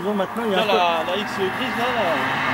disons maintenant, il y a un la, la X grise là, là.